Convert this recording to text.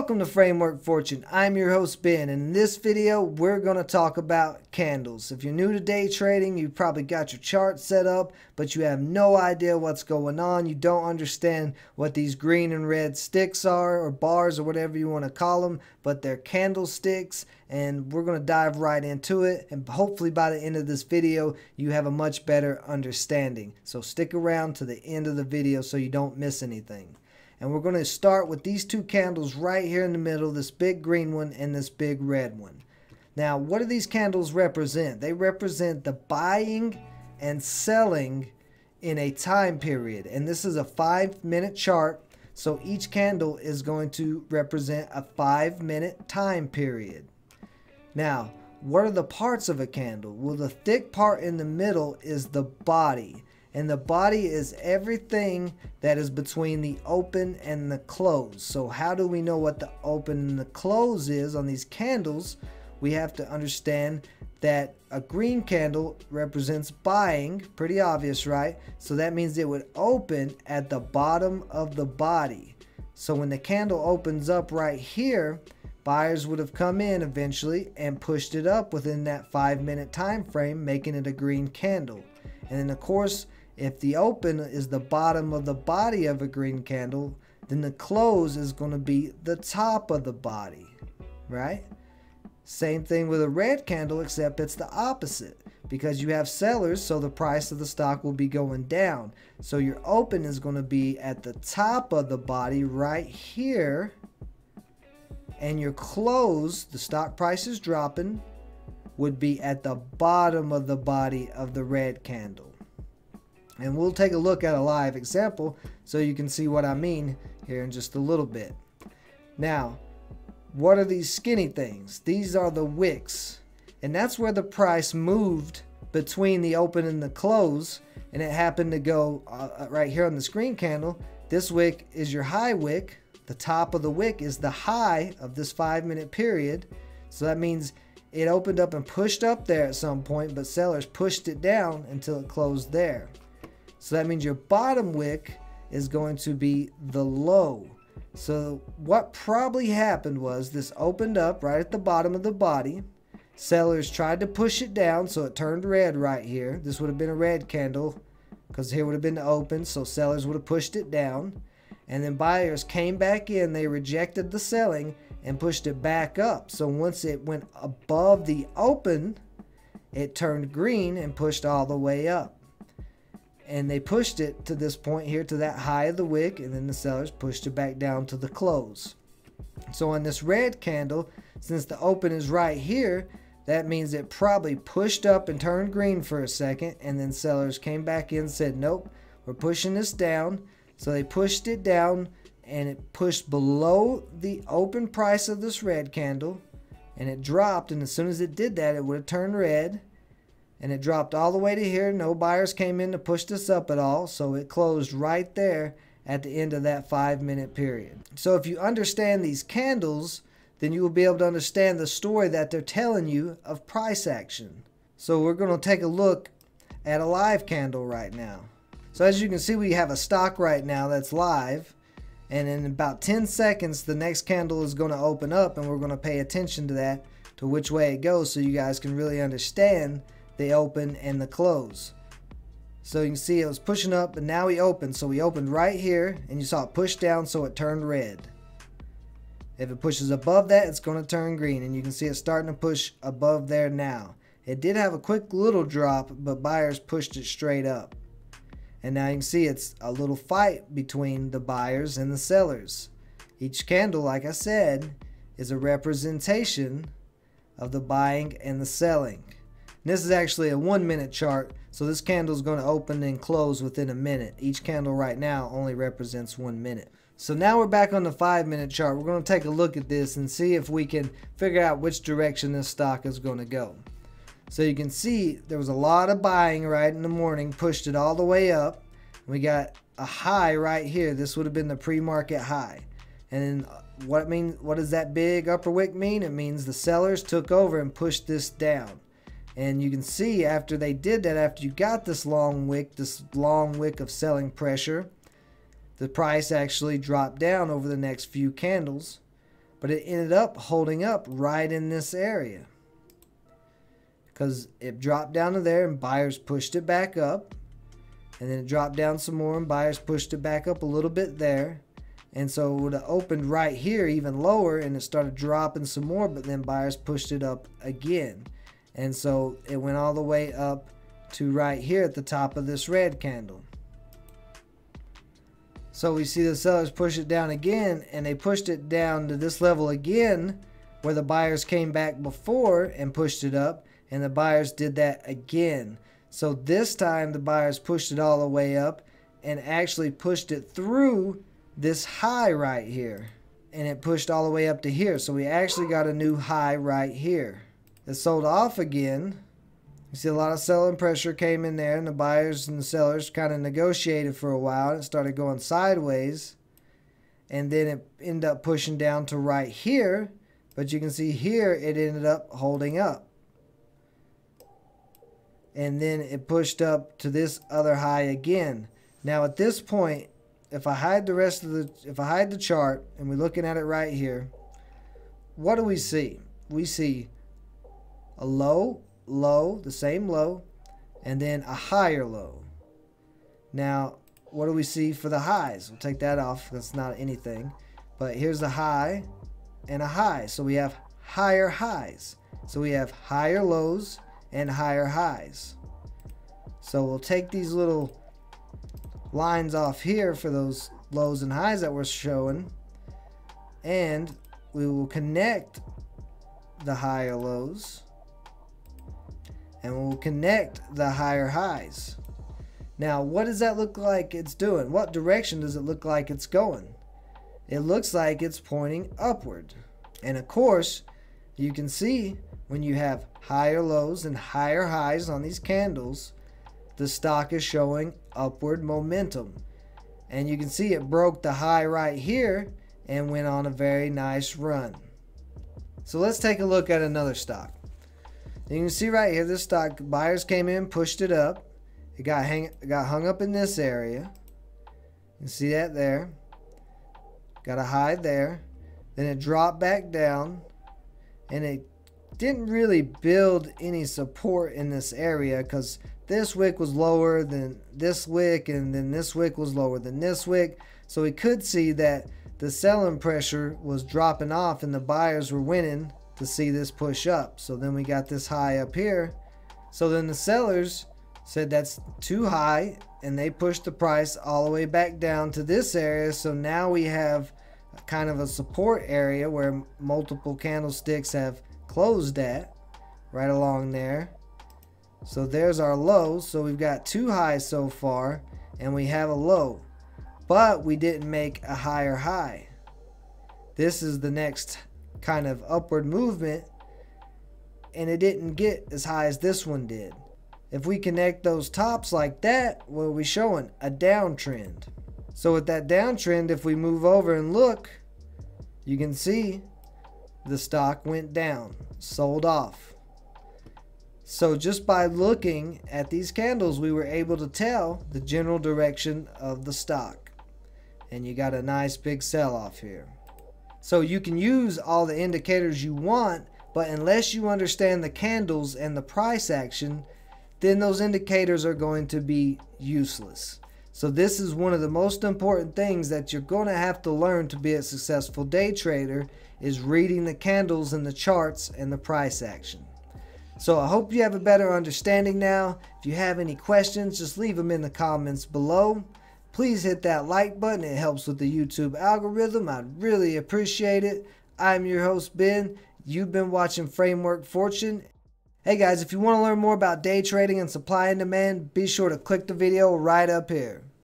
Welcome to Framework Fortune. I'm your host Ben and in this video we're going to talk about candles. If you're new to day trading, you've probably got your chart set up, but you have no idea what's going on. You don't understand what these green and red sticks are or bars or whatever you want to call them, but they're candlesticks and we're going to dive right into it and hopefully by the end of this video you have a much better understanding. So stick around to the end of the video so you don't miss anything. And we're going to start with these two candles right here in the middle, this big green one and this big red one. Now, what do these candles represent? They represent the buying and selling in a time period. And this is a five minute chart. So each candle is going to represent a five minute time period. Now, what are the parts of a candle? Well, the thick part in the middle is the body. And the body is everything that is between the open and the close. So how do we know what the open and the close is on these candles? We have to understand that a green candle represents buying, pretty obvious, right? So that means it would open at the bottom of the body. So when the candle opens up right here, buyers would have come in eventually and pushed it up within that five minute time frame, making it a green candle. And then of course, if the open is the bottom of the body of a green candle, then the close is going to be the top of the body, right? Same thing with a red candle, except it's the opposite because you have sellers, so the price of the stock will be going down. So your open is going to be at the top of the body right here, and your close, the stock price is dropping, would be at the bottom of the body of the red candle. And we'll take a look at a live example so you can see what I mean here in just a little bit. Now, what are these skinny things? These are the wicks. And that's where the price moved between the open and the close. And it happened to go uh, uh right here on the screen candle. This wick is your high wick. The top of the wick is the high of this five minute period. So that means it opened up and pushed up there at some point, but sellers pushed it down until it closed there. So that means your bottom wick is going to be the low. So what probably happened was this opened up right at the bottom of the body. Sellers tried to push it down so it turned red right here. This would have been a red candle because here would have been the open. So sellers would have pushed it down. And then buyers came back in. They rejected the selling and pushed it back up. So once it went above the open, it turned green and pushed all the way up and they pushed it to this point here to that high of the wick and then the sellers pushed it back down to the close. So on this red candle since the open is right here that means it probably pushed up and turned green for a second and then sellers came back in and said nope we're pushing this down. So they pushed it down and it pushed below the open price of this red candle and it dropped and as soon as it did that it would have turned red and it dropped all the way to here. No buyers came in to push this up at all, so it closed right there at the end of that five minute period. So if you understand these candles, then you will be able to understand the story that they're telling you of price action. So we're going to take a look at a live candle right now. So as you can see, we have a stock right now that's live. And in about 10 seconds, the next candle is going to open up and we're going to pay attention to that, to which way it goes so you guys can really understand the open and the close. So you can see it was pushing up and now we opened. So we opened right here and you saw it push down so it turned red. If it pushes above that, it's going to turn green and you can see it starting to push above there now. It did have a quick little drop, but buyers pushed it straight up. And now you can see it's a little fight between the buyers and the sellers. Each candle, like I said, is a representation of the buying and the selling. And this is actually a one minute chart, so this candle is going to open and close within a minute. Each candle right now only represents one minute. So now we're back on the five minute chart. We're going to take a look at this and see if we can figure out which direction this stock is going to go. So you can see there was a lot of buying right in the morning, pushed it all the way up. We got a high right here. This would have been the pre-market high. And uh, what mean what does that big upper wick mean? It means the sellers took over and pushed this down. And you can see after they did that, after you got this long wick, this long wick of selling pressure, the price actually dropped down over the next few candles. but it ended up holding up right in this area. Because it dropped down to there and buyers pushed it back up. And then it dropped down some more and buyers pushed it back up a little bit there. And so it would have opened right here even lower and it started dropping some more but then buyers pushed it up again and so it went all the way up to right here at the top of this red candle so we see the sellers push it down again and they pushed it down to this level again where the buyers came back before and pushed it up and the buyers did that again. So this time the buyers pushed it all the way up and actually pushed it through this high right here. And it pushed all the way up to here. So we actually got a new high right here. It sold off again. You see a lot of selling pressure came in there and the buyers and the sellers kind of negotiated for a while. And it started going sideways. And then it ended up pushing down to right here. But you can see here it ended up holding up and then it pushed up to this other high again. Now at this point, if I hide the rest of the, if I hide the chart and we're looking at it right here, what do we see? We see a low, low, the same low, and then a higher low. Now, what do we see for the highs? We'll take that off. That's not anything. But here's a high and a high. So we have higher highs. So we have higher lows and higher highs. So we'll take these little lines off here for those lows and highs that we're showing and we will connect the higher lows and we'll connect the higher highs. Now, what does that look like it's doing? What direction does it look like it's going? It looks like it's pointing upward. And of course, you can see when you have higher lows and higher highs on these candles, the stock is showing upward momentum. And you can see it broke the high right here and went on a very nice run. So let's take a look at another stock. You can see right here, this stock, buyers came in, pushed it up. It got, hang, got hung up in this area. You see that there. Got a high there. Then it dropped back down and it didn't really build any support in this area because this wick was lower than this wick and then this wick was lower than this wick so we could see that the selling pressure was dropping off and the buyers were winning to see this push up so then we got this high up here so then the sellers said that's too high and they pushed the price all the way back down to this area so now we have kind of a support area where multiple candlesticks have closed at right along there. So there's our lows. So we've got two highs so far and we have a low. But we didn't make a higher high. This is the next kind of upward movement and it didn't get as high as this one did. If we connect those tops like that, what are we showing? A downtrend. So with that downtrend, if we move over and look, you can see the stock went down, sold off. So just by looking at these candles, we were able to tell the general direction of the stock. And you got a nice big sell off here. So you can use all the indicators you want, but unless you understand the candles and the price action, then those indicators are going to be useless. So this is one of the most important things that you're going to have to learn to be a successful day trader is reading the candles and the charts and the price action. So I hope you have a better understanding now. If you have any questions, just leave them in the comments below. Please hit that like button. It helps with the YouTube algorithm. I'd really appreciate it. I'm your host, Ben. You've been watching Framework Fortune. Hey guys, if you want to learn more about day trading and supply and demand, be sure to click the video right up here.